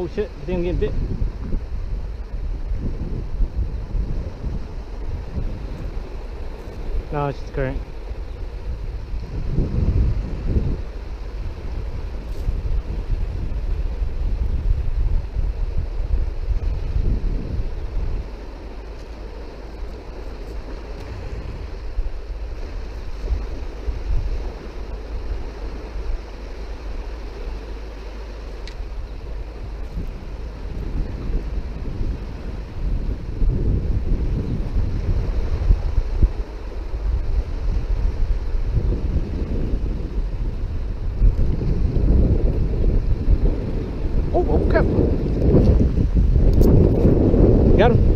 Oh shit, I think I'm getting bit. No, it's just current. Oh, oh crap. Got him.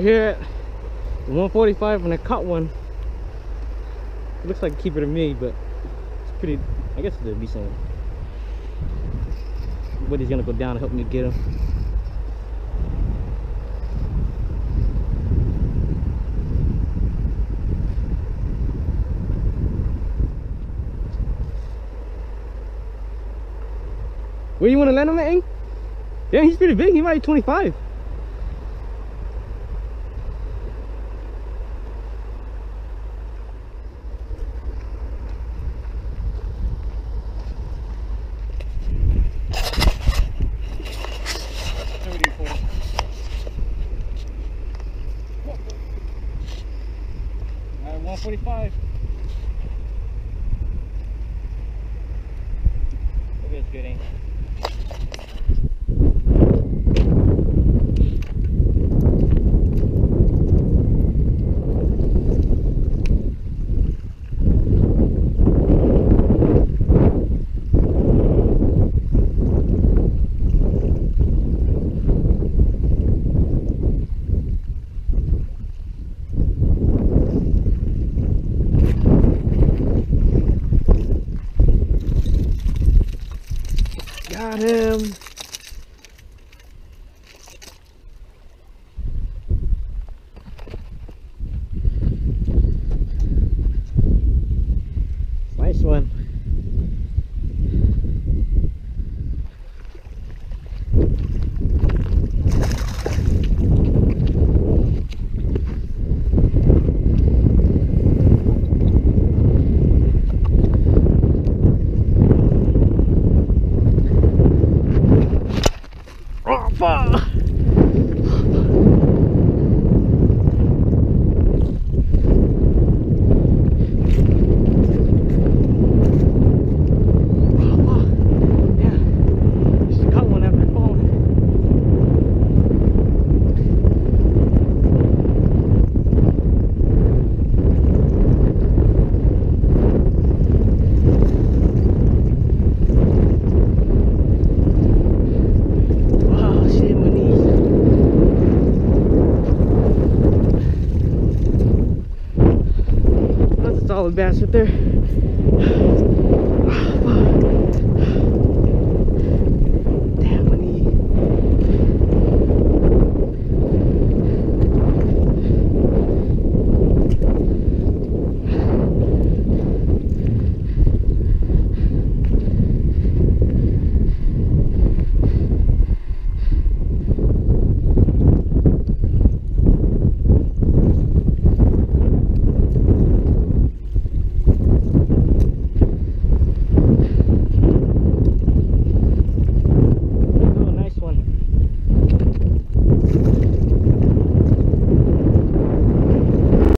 Here at 145 when I caught one. It looks like a keeper to me, but it's pretty, I guess it's a decent one. But he's gonna go down and help me get him. Where you wanna land him at, Ing? Yeah, he's pretty big. He might be 25. 145. Look at this good ain't Got him. Nice one. Oh, fuck. Oh, fuck. Yeah. Just caught one after falling. Oh shit, my knees. That's a solid bass right there.